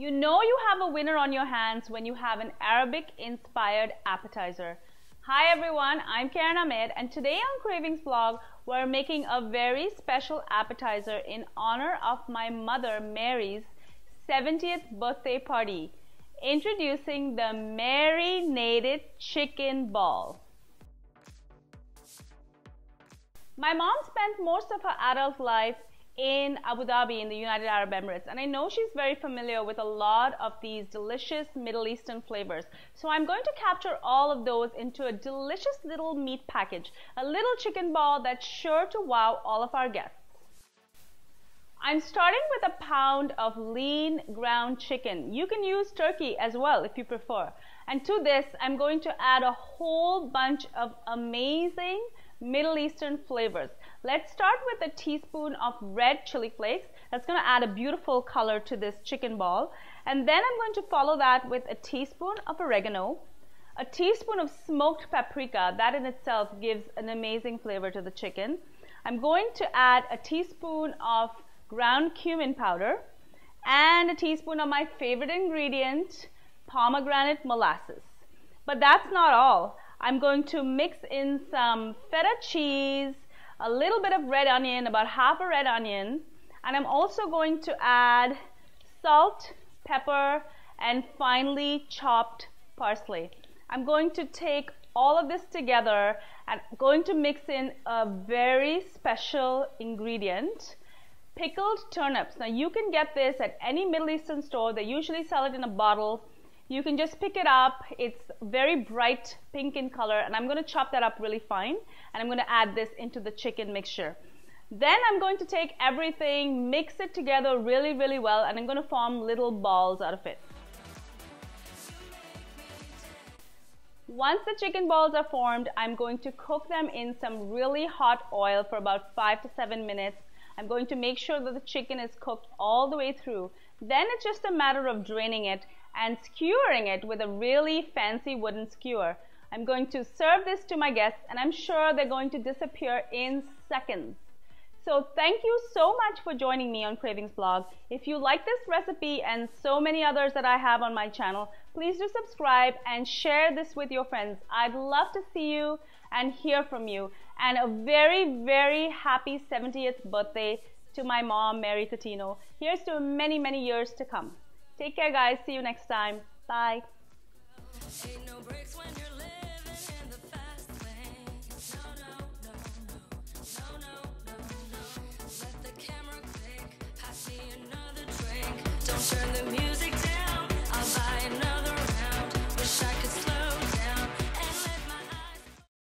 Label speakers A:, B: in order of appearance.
A: You know you have a winner on your hands when you have an Arabic inspired appetizer. Hi everyone, I'm Karen Ahmed and today on Kravings Blog we're making a very special appetizer in honor of my mother Mary's 70th birthday party. Introducing the marinated chicken ball. My mom spent most of her adult life in Abu Dhabi in the United Arab Emirates. And I know she's very familiar with a lot of these delicious Middle Eastern flavors. So I'm going to capture all of those into a delicious little meat package, a little chicken ball that's sure to wow all of our guests. I'm starting with a pound of lean ground chicken. You can use turkey as well if you prefer. And to this, I'm going to add a whole bunch of amazing Middle Eastern flavors. Let's start with a teaspoon of red chili flakes. That's going to add a beautiful color to this chicken ball. And then I'm going to follow that with a teaspoon of oregano, a teaspoon of smoked paprika. That in itself gives an amazing flavor to the chicken. I'm going to add a teaspoon of ground cumin powder and a teaspoon of my favorite ingredient, pomegranate molasses. But that's not all. I'm going to mix in some feta cheese, a little bit of red onion, about half a red onion, and I'm also going to add salt, pepper, and finely chopped parsley. I'm going to take all of this together and going to mix in a very special ingredient pickled turnips. Now you can get this at any Middle Eastern store. They usually sell it in a bottle. You can just pick it up. It's very bright pink in color and I'm going to chop that up really fine and I'm going to add this into the chicken mixture. Then I'm going to take everything, mix it together really, really well and I'm going to form little balls out of it. Once the chicken balls are formed, I'm going to cook them in some really hot oil for about five to seven minutes. I'm going to make sure that the chicken is cooked all the way through. Then it's just a matter of draining it and skewering it with a really fancy wooden skewer. I'm going to serve this to my guests and I'm sure they're going to disappear in seconds. So thank you so much for joining me on Kravings Blog. If you like this recipe and so many others that I have on my channel, please do subscribe and share this with your friends. I'd love to see you and hear from you. And a very, very happy 70th birthday to my mom, Mary Catino. Here's to many, many years to come. Take care, guys. See you next time. Bye.